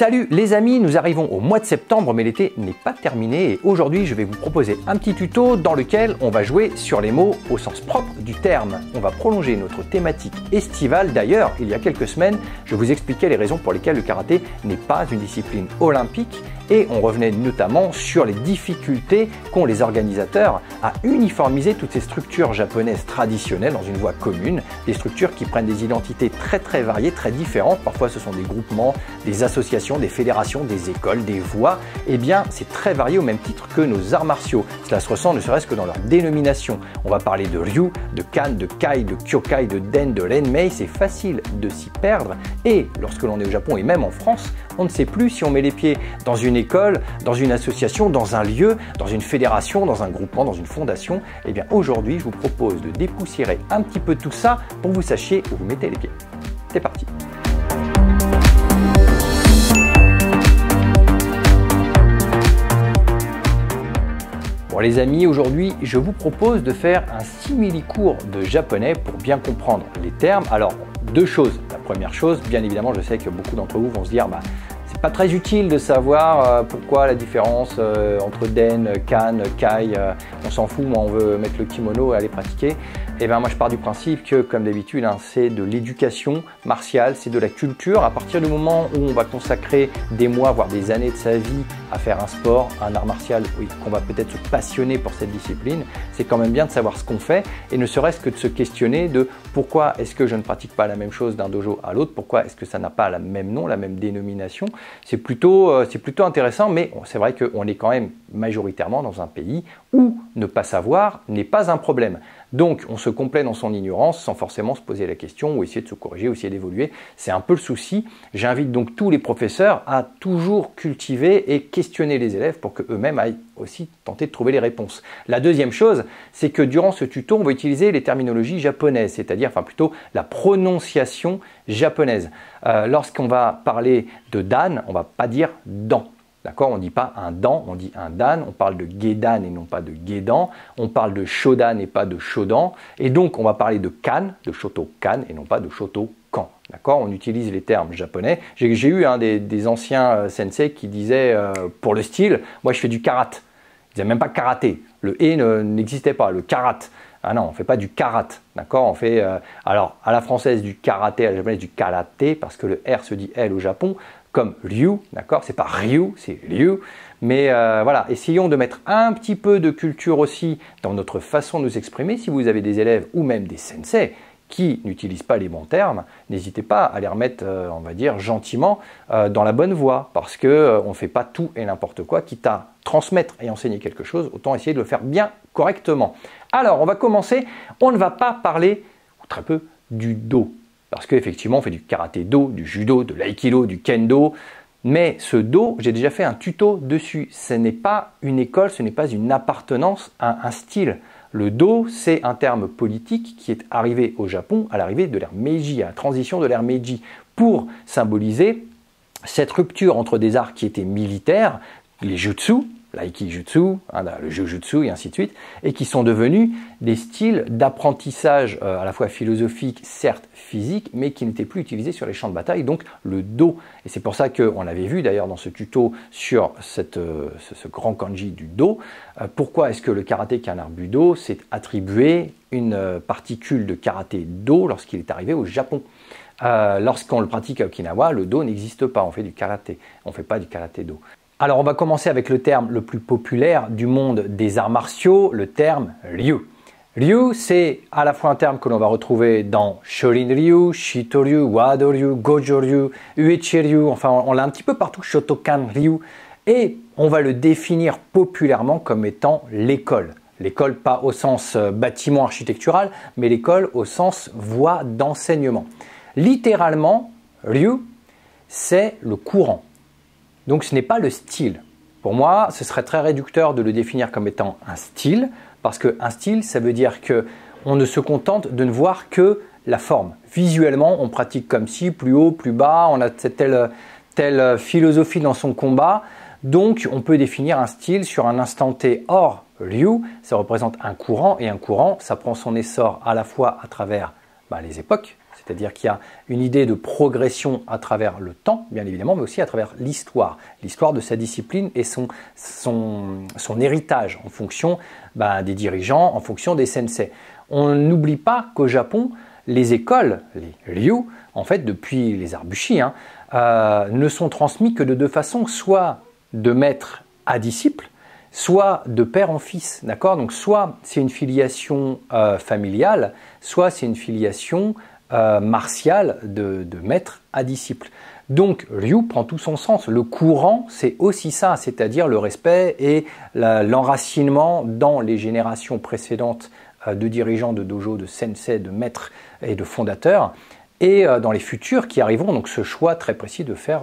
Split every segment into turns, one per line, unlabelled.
Salut les amis, nous arrivons au mois de septembre mais l'été n'est pas terminé et aujourd'hui je vais vous proposer un petit tuto dans lequel on va jouer sur les mots au sens propre du terme. On va prolonger notre thématique estivale. D'ailleurs, il y a quelques semaines, je vous expliquais les raisons pour lesquelles le karaté n'est pas une discipline olympique et on revenait notamment sur les difficultés qu'ont les organisateurs à uniformiser toutes ces structures japonaises traditionnelles dans une voie commune, des structures qui prennent des identités très très variées, très différentes. Parfois ce sont des groupements, des associations, des fédérations, des écoles, des voies. Eh bien, c'est très varié au même titre que nos arts martiaux. Cela se ressent ne serait-ce que dans leur dénomination. On va parler de Ryu, de Kan, de Kai, de Kyokai, de Den, de Renmei. C'est facile de s'y perdre. Et lorsque l'on est au Japon et même en France, on ne sait plus si on met les pieds dans une école, dans une association, dans un lieu, dans une fédération, dans un groupement, dans une fondation. Eh bien aujourd'hui, je vous propose de dépoussiérer un petit peu tout ça pour que vous sachiez où vous mettez les pieds. C'est parti Bon les amis, aujourd'hui je vous propose de faire un simili-cours de japonais pour bien comprendre les termes. Alors deux choses. La première chose, bien évidemment, je sais que beaucoup d'entre vous vont se dire bah, pas très utile de savoir euh, pourquoi la différence euh, entre Den, Kan, Kai, euh, on s'en fout, moi on veut mettre le kimono et aller pratiquer. Et eh bien moi je pars du principe que comme d'habitude hein, c'est de l'éducation martiale, c'est de la culture. À partir du moment où on va consacrer des mois, voire des années de sa vie à faire un sport, un art martial, oui, qu'on va peut-être se passionner pour cette discipline, c'est quand même bien de savoir ce qu'on fait et ne serait-ce que de se questionner de pourquoi est-ce que je ne pratique pas la même chose d'un dojo à l'autre, pourquoi est-ce que ça n'a pas le même nom, la même dénomination c'est plutôt, euh, plutôt intéressant, mais c'est vrai qu'on est quand même majoritairement dans un pays où ne pas savoir n'est pas un problème. Donc on se complaît dans son ignorance sans forcément se poser la question ou essayer de se corriger ou essayer d'évoluer. C'est un peu le souci. J'invite donc tous les professeurs à toujours cultiver et questionner les élèves pour qu'eux-mêmes aillent aussi tenter de trouver les réponses. La deuxième chose, c'est que durant ce tuto, on va utiliser les terminologies japonaises, c'est-à-dire enfin plutôt la prononciation japonaise. Euh, lorsqu'on va parler de dan, on va pas dire dan. D'accord? On ne dit pas un dan, on dit un dan. On parle de gedan et non pas de gedan. On parle de shodan et pas de shodan. Et donc, on va parler de kan, de shoto kan et non pas de shoto kan. D'accord? On utilise les termes japonais. J'ai eu un des, anciens euh, sensei qui disait euh, pour le style, moi je fais du karat. Il disait même pas karaté. Le e n'existait pas, le karat. Ah non, on ne fait pas du karat, d'accord? On fait, euh, alors, à la française du karaté, à la japonaise du karaté, parce que le R se dit L au Japon comme Ryu, d'accord C'est pas Ryu, c'est Ryu. Mais euh, voilà, essayons de mettre un petit peu de culture aussi dans notre façon de nous exprimer. Si vous avez des élèves ou même des sensei qui n'utilisent pas les bons termes, n'hésitez pas à les remettre, euh, on va dire, gentiment euh, dans la bonne voie, parce que on ne fait pas tout et n'importe quoi, quitte à transmettre et enseigner quelque chose, autant essayer de le faire bien correctement. Alors, on va commencer. On ne va pas parler, très peu, du dos. Parce qu'effectivement, on fait du karaté do, du judo, de l'aïkido, du kendo. Mais ce do, j'ai déjà fait un tuto dessus. Ce n'est pas une école, ce n'est pas une appartenance à un style. Le do, c'est un terme politique qui est arrivé au Japon à l'arrivée de l'ère Meiji, à la transition de l'ère Meiji, pour symboliser cette rupture entre des arts qui étaient militaires, les jutsu, l'aikijutsu, hein, le jujutsu et ainsi de suite, et qui sont devenus des styles d'apprentissage euh, à la fois philosophique, certes physique, mais qui n'étaient plus utilisés sur les champs de bataille, donc le do. Et c'est pour ça qu'on l'avait vu d'ailleurs dans ce tuto sur euh, ce, grand kanji du do. Euh, pourquoi est-ce que le karaté art budo s'est attribué une particule de karaté do lorsqu'il est arrivé au Japon? Lorsqu'on le pratique à Okinawa, le do n'existe pas, on fait du karaté, on ne fait pas du karaté do. Alors on va commencer avec le terme le plus populaire du monde des arts martiaux, le terme Ryu. Ryu, c'est à la fois un terme que l'on va retrouver dans Shorin Ryu, Shito Ryu, Wado Ryu, Gojo Ryu, Uechi Ryu, enfin on l'a un petit peu partout, Shotokan Ryu, et on va le définir populairement comme étant l'école. L'école pas au sens euh, bâtiment architectural, mais l'école au sens voie d'enseignement. Littéralement, Ryu, c'est le courant. Donc ce n'est pas le style. Pour moi, ce serait très réducteur de le définir comme étant un style, parce qu'un style, ça veut dire que on ne se contente de ne voir que la forme. Visuellement, on pratique comme si, plus haut, plus bas, on a telle, telle philosophie dans son combat. Donc, on peut définir un style sur un instant T. Or, Ryu, ça représente un courant, et un courant, ça prend son essor à la fois à travers bah, les époques, C'est-à-dire qu'il y a une idée de progression à travers le temps, bien évidemment, mais aussi à travers l'histoire. L'histoire de sa discipline et son, son, héritage en fonction bah, des dirigeants, en fonction des sensei. On n'oublie pas qu'au Japon, les écoles, les ryu, en fait, depuis les arbushi, hein, euh, ne sont transmis que de deux façons, soit de maître à disciple, soit de père en fils, d'accord? Donc soit c'est une filiation euh, familiale, soit c'est une filiation euh, martiale de, maître à disciple. Donc Ryu prend tout son sens. Le courant, c'est aussi ça, c'est-à-dire le respect et l'enracinement dans les générations précédentes euh, de dirigeants de dojo, de sensei, de maîtres et de fondateurs et euh, dans les futurs qui arriveront. Donc ce choix très précis de faire,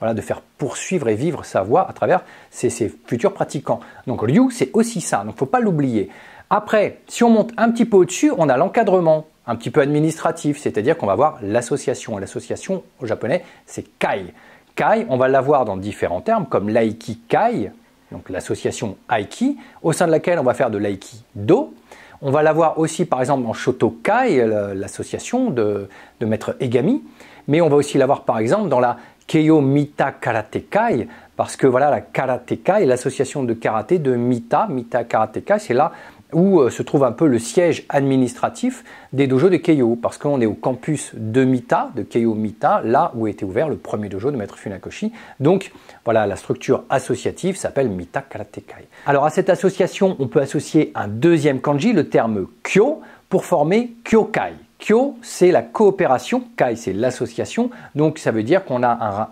voilà, de faire poursuivre et vivre sa voie à travers ces, futurs pratiquants. Donc Ryu, c'est aussi ça, donc il ne faut pas l'oublier. Après, si on monte un petit peu au-dessus, on a l'encadrement, un petit peu administratif, c'est-à-dire qu'on va voir l'association. L'association au japonais, c'est Kai. Kai, on va l'avoir dans différents termes, comme l'Aiki Kai, donc l'association Aiki, au sein de laquelle on va faire de l'Aiki-Do. On va l'avoir aussi par exemple dans Shotokai, l'association de, de maître Egami, mais on va aussi l'avoir par exemple dans la Keio Mita Karatekai, parce que voilà la Karatekai, l'association de karaté de Mita, Mita Karatekai, c'est là où euh, se trouve un peu le siège administratif des dojos de Keio, parce qu'on est au campus de Mita, de Keio Mita, là où était ouvert le premier dojo de Maître Funakoshi. Donc voilà, la structure associative s'appelle Mita Karatekai. Alors à cette association, on peut associer un deuxième kanji, le terme Kyo, pour former Kyokai. Kyo, c'est la coopération, Kai, c'est l'association, donc ça veut dire qu'on a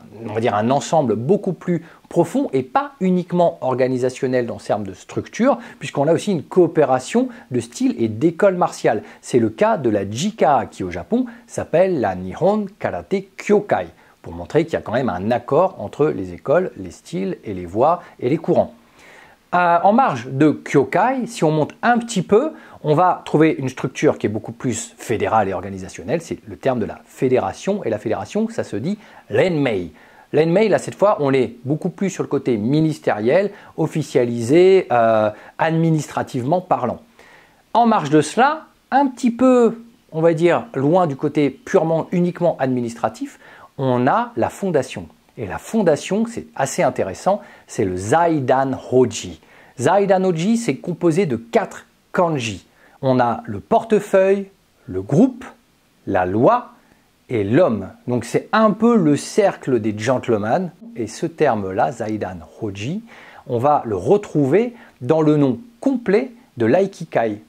un, ensemble beaucoup plus profond et pas uniquement organisationnel dans termes de structure, puisqu'on a aussi une coopération de style et d'école martiale. C'est le cas de la JIKA qui au Japon s'appelle la Nihon Karate Kyokai, pour montrer qu'il y a quand même un accord entre les écoles, les styles et les voies et les courants. Euh, en marge de Kyokai, si on monte un petit peu, on va trouver une structure qui est beaucoup plus fédérale et organisationnelle. C'est le terme de la fédération. Et la fédération, ça se dit l'enmei. L'enmei, là, cette fois, on est beaucoup plus sur le côté ministériel, officialisé, euh, administrativement parlant. En marge de cela, un petit peu, on va dire, loin du côté purement, uniquement administratif, on a la fondation. Et la fondation, c'est assez intéressant, c'est le Zaidan Hoji. Zaidan Hoji, c'est composé de quatre kanji. On a le portefeuille, le groupe, la loi et l'homme. Donc c'est un peu le cercle des gentlemen. Et ce terme-là, Zaidan Hoji, on va le retrouver dans le nom complet de l'Aikikai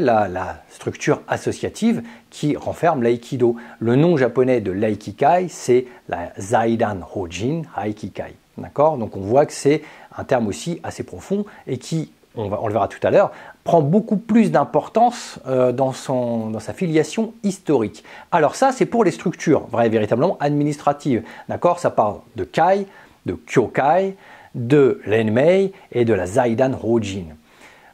la, structure associative qui renferme l'aïkido. Le nom japonais de l'aikikai, c'est la Zaidan Hojin Aikikai. D'accord? Donc on voit que c'est un terme aussi assez profond et qui, on, le verra tout à l'heure, prend beaucoup plus d'importance euh, dans, dans sa filiation historique. Alors ça, c'est pour les structures, véritablement administratives. D'accord? Ça parle de Kai, de Kyokai, de l'Enmei et de la Zaidan Hojin.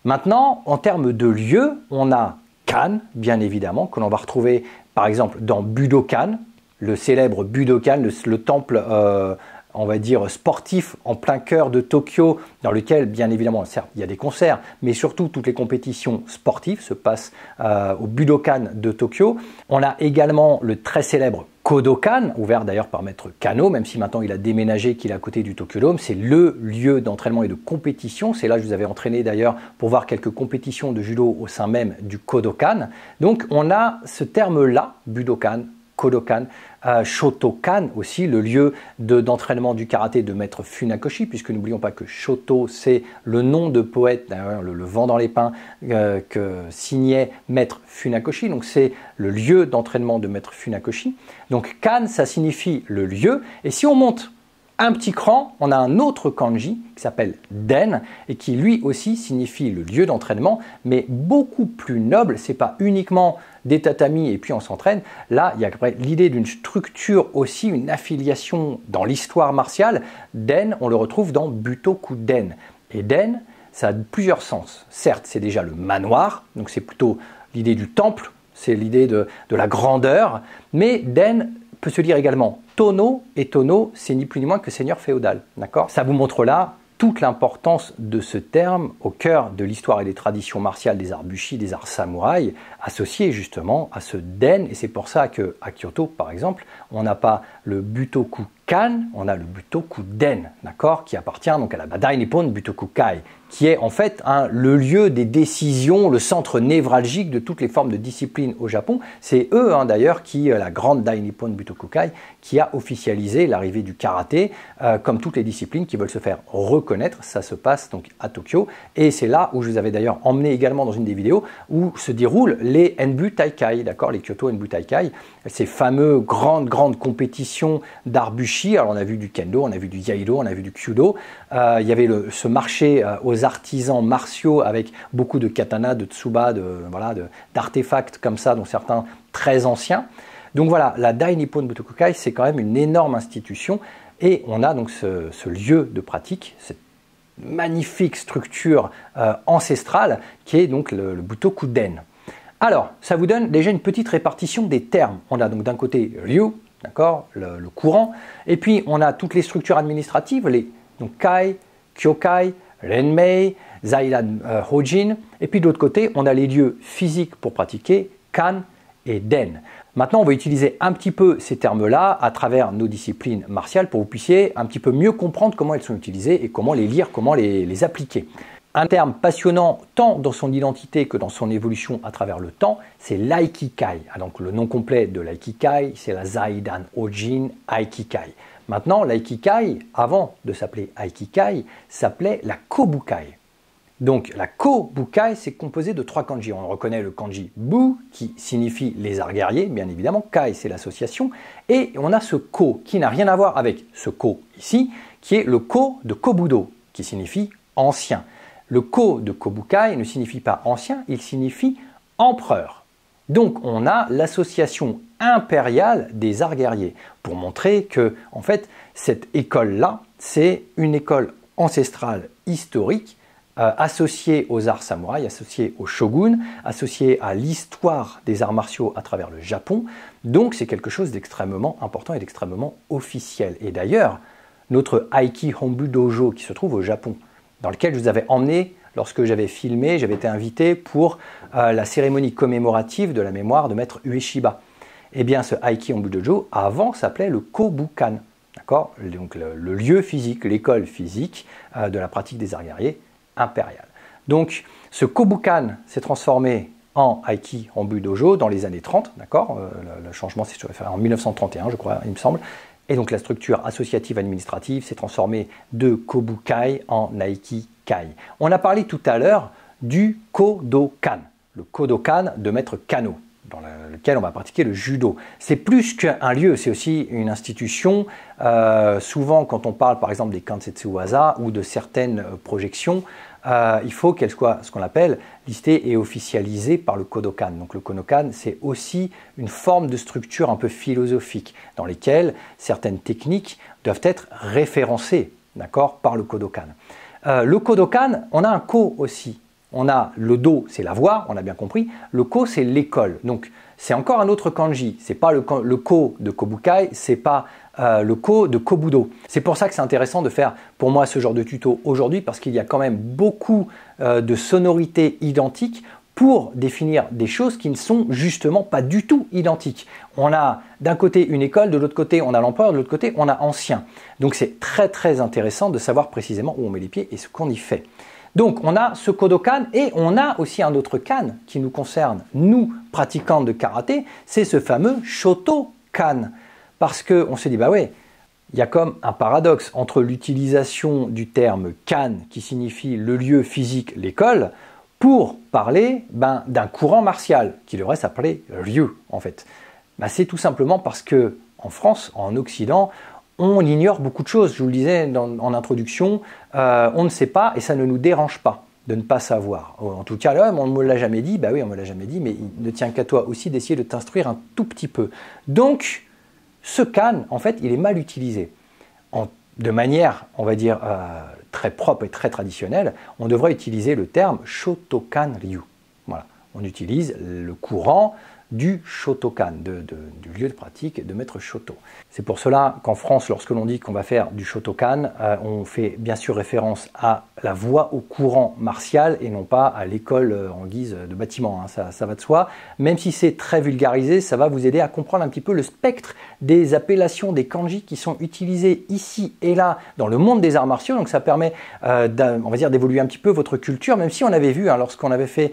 Maintenant, en termes de lieux, on a Cannes, bien évidemment, que l'on va retrouver par exemple dans Budokan, le célèbre Budokan, le, temple, euh, on va dire, sportif en plein cœur de Tokyo, dans lequel, bien évidemment, il y a des concerts, mais surtout toutes les compétitions sportives se passent euh, au Budokan de Tokyo. On a également le très célèbre Kodokan, ouvert d'ailleurs par Maître Kano, même si maintenant il a déménagé, qu'il est à côté du Tokyo Dome, c'est le lieu d'entraînement et de compétition. C'est là que je vous avais entraîné d'ailleurs pour voir quelques compétitions de judo au sein même du Kodokan. Donc on a ce terme-là, Budokan, Kodokan, euh, Shotokan aussi, le lieu d'entraînement du karaté de maître Funakoshi, puisque n'oublions pas que Shoto, c'est le nom de poète, le, vent dans les pins, euh, que signait maître Funakoshi, donc c'est le lieu d'entraînement de maître Funakoshi. Donc Kan, ça signifie le lieu, et si on monte un petit cran, on a un autre kanji qui s'appelle Den et qui lui aussi signifie le lieu d'entraînement, mais beaucoup plus noble. C'est pas uniquement des tatamis et puis on s'entraîne. Là, il y a l'idée d'une structure aussi, une affiliation dans l'histoire martiale. Den, on le retrouve dans Butoku Den. Et Den, ça a plusieurs sens. Certes, c'est déjà le manoir, donc c'est plutôt l'idée du temple, c'est l'idée de, la grandeur, mais Den peut se lire également Tono, et Tono, c'est ni plus ni moins que seigneur féodal. D'accord? Ça vous montre là toute l'importance de ce terme au cœur de l'histoire et des traditions martiales des arts bushi, des arts samouraïs, associés justement à ce den. Et c'est pour ça qu'à Kyoto, par exemple, on n'a pas le Butoku Kan, on a le Butoku Den, d'accord, qui appartient donc à la Badai Nippon Butoku Kai, qui est en fait le lieu des décisions, le centre névralgique de toutes les formes de discipline au Japon. C'est eux hein, d'ailleurs qui, euh, la grande Dai Nippon Butokukai, qui a officialisé l'arrivée du karaté, euh, comme toutes les disciplines qui veulent se faire reconnaître. Ça se passe donc à Tokyo, et c'est là où je vous avais d'ailleurs emmené également dans une des vidéos où se déroulent les Enbu Taikai, d'accord, les Kyoto Enbu Taikai, ces fameux grandes grandes compétitions Alors on a vu du kendo, on a vu du yaido, on a vu du kyudo. Euh, il y avait ce marché aux artisans martiaux avec beaucoup de katana, de tsuba, de, voilà, d'artefacts comme ça, dont certains très anciens. Donc voilà, la Dai Nippon Butokukai, c'est quand même une énorme institution et on a donc ce, lieu de pratique, cette magnifique structure euh, ancestrale qui est donc le, le Butokuden. Alors, ça vous donne déjà une petite répartition des termes. On a donc d'un côté Ryu, le, courant, et puis on a toutes les structures administratives, les donc Kai, Kyokai, Renmei, Zaidan euh, Hojin. Et puis de l'autre côté, on a les lieux physiques pour pratiquer, Kan et Den. Maintenant, on va utiliser un petit peu ces termes-là à travers nos disciplines martiales pour que vous puissiez un petit peu mieux comprendre comment elles sont utilisées et comment les lire, comment les, appliquer. Un terme passionnant tant dans son identité que dans son évolution à travers le temps, c'est l'aikikai. Ah, donc le nom complet de l'aikikai, c'est la Zaidan Hojin Aikikai. Maintenant, l'aikikai, avant de s'appeler aikikai, s'appelait la kobukai. Donc la kobukai, c'est composé de trois kanji. On reconnaît le kanji bu, qui signifie les arts guerriers, bien évidemment. Kai, c'est l'association. Et on a ce ko, qui n'a rien à voir avec ce ko ici, qui est le ko de kobudo, qui signifie ancien. Le ko de kobukai ne signifie pas ancien, il signifie empereur. Donc on a l'association impériale des arts guerriers pour montrer que en fait cette école-là, c'est une école ancestrale historique euh, associée aux arts samouraïs, associée au shogun, associée à l'histoire des arts martiaux à travers le Japon. Donc c'est quelque chose d'extrêmement important et d'extrêmement officiel. Et d'ailleurs, notre Aiki Hombu Dojo qui se trouve au Japon, dans lequel je vous avais emmené lorsque j'avais filmé, j'avais été invité pour euh, la cérémonie commémorative de la mémoire de maître Ueshiba. Eh bien, ce Aiki Dojo, avant, s'appelait le Kobukan. D'accord? Donc, le, lieu physique, l'école physique euh, de la pratique des arts guerriers impériales. Donc, ce Kobukan s'est transformé en Aiki Dojo dans les années 30, d'accord? Euh, le, changement s'est fait en 1931, je crois, il me semble. Et donc la structure associative administrative s'est transformée de Kobukai en Aiki Kai. On a parlé tout à l'heure du Kodokan, le Kodokan de maître Kano dans lequel on va pratiquer le judo. C'est plus qu'un lieu, c'est aussi une institution. Euh, souvent, quand on parle par exemple des Kansetsu Waza ou de certaines projections, euh, il faut qu'elles soient ce qu'on appelle listées et officialisées par le Kodokan. Donc le Kodokan, c'est aussi une forme de structure un peu philosophique dans lesquelles certaines techniques doivent être référencées d'accord, par le Kodokan. Euh, le Kodokan, on a un ko aussi. On a le do, c'est la voix, on a bien compris. Le ko, c'est l'école. Donc, c'est encore un autre kanji. C'est pas le, ko de Kobukai, c'est pas euh, le ko de Kobudo. C'est pour ça que c'est intéressant de faire pour moi ce genre de tuto aujourd'hui parce qu'il y a quand même beaucoup euh, de sonorités identiques pour définir des choses qui ne sont justement pas du tout identiques. On a d'un côté une école, de l'autre côté on a l'empereur, de l'autre côté on a ancien. Donc c'est très très intéressant de savoir précisément où on met les pieds et ce qu'on y fait. Donc on a ce Kodokan et on a aussi un autre kan qui nous concerne, nous pratiquants de karaté, c'est ce fameux Shotokan. Parce qu'on se dit, bah ouais, il y a comme un paradoxe entre l'utilisation du terme kan qui signifie le lieu physique, l'école, pour parler ben, d'un courant martial qui devrait s'appeler Ryu en fait. Ben, c'est tout simplement parce que en France, en Occident, on ignore beaucoup de choses. Je vous le disais en introduction, euh, on ne sait pas et ça ne nous dérange pas de ne pas savoir. En tout cas, là, on ne me l'a jamais dit, bah oui, on me l'a jamais dit, mais il ne tient qu'à toi aussi d'essayer de t'instruire un tout petit peu. Donc, ce can, en fait, il est mal utilisé. de manière, on va dire, euh, très propre et très traditionnel, on devrait utiliser le terme Shotokan Ryu. Voilà. On utilise le courant du Shotokan, du lieu de pratique de maître Shoto. C'est pour cela qu'en France, lorsque l'on dit qu'on va faire du Shotokan, euh, on fait bien sûr référence à la voie au courant martial et non pas à l'école euh, en guise de bâtiment. Hein. Ça, va de soi. Même si c'est très vulgarisé, ça va vous aider à comprendre un petit peu le spectre des appellations des kanji qui sont utilisés ici et là dans le monde des arts martiaux. Donc ça permet, euh, d'évoluer un petit peu votre culture, même si on avait vu, hein, lorsqu'on avait fait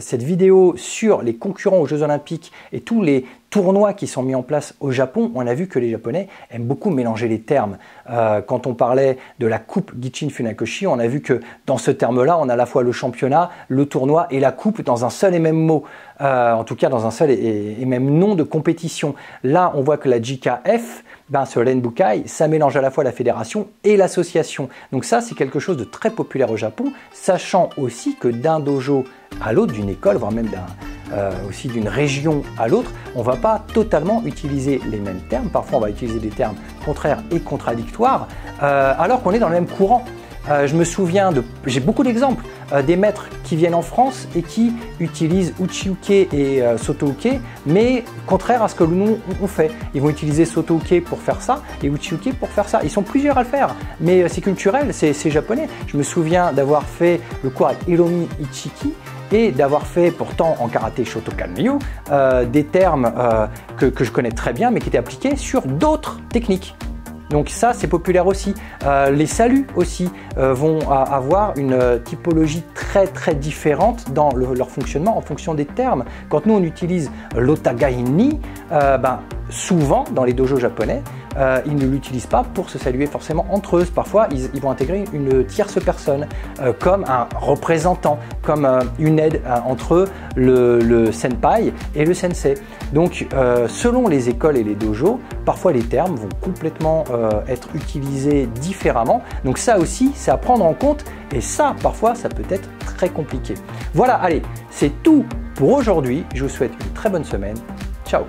cette vidéo sur les concurrents aux Jeux Olympiques et tous les tournois qui sont mis en place au Japon, on a vu que les Japonais aiment beaucoup mélanger les termes. Euh, quand on parlait de la coupe Gichin Funakoshi, on a vu que dans ce terme-là, on a à la fois le championnat, le tournoi et la coupe dans un seul et même mot. Euh, en tout cas dans un seul et, même nom de compétition. Là, on voit que la JKF, ben, ce Bukai, ça mélange à la fois la fédération et l'association. Donc ça, c'est quelque chose de très populaire au Japon, sachant aussi que d'un dojo à l'autre, d'une école, voire même euh, aussi d'une région à l'autre, on ne va pas totalement utiliser les mêmes termes. Parfois, on va utiliser des termes contraires et contradictoires, euh, alors qu'on est dans le même courant. Euh, je me souviens de, j'ai beaucoup d'exemples des maîtres qui viennent en France et qui utilisent Uchiuke et Sotouke, mais contraire à ce que nous on fait. Ils vont utiliser Sotouke pour faire ça et Uchiuke pour faire ça. Ils sont plusieurs à le faire, mais c'est culturel, c'est japonais. Je me souviens d'avoir fait le cours avec Hiromi Ichiki et d'avoir fait pourtant en karaté Shotokan Ryu euh, des termes euh, que, que je connais très bien mais qui étaient appliqués sur d'autres techniques. Donc ça, c'est populaire aussi. Euh, les saluts aussi vont avoir une typologie très très différente dans leur fonctionnement en fonction des termes. Quand nous on utilise l'otagaini, ben, souvent dans les dojos japonais, euh, ils ne l'utilisent pas pour se saluer forcément entre eux. Parfois, ils, vont intégrer une tierce personne, euh, comme un représentant, comme euh, une aide entre le, senpai et le sensei. Donc, selon les écoles et les dojos, parfois les termes vont complètement être utilisés différemment. Donc ça aussi, c'est à prendre en compte. Et ça, parfois, ça peut être très compliqué. Voilà, allez, c'est tout pour aujourd'hui. Je vous souhaite une très bonne semaine. Ciao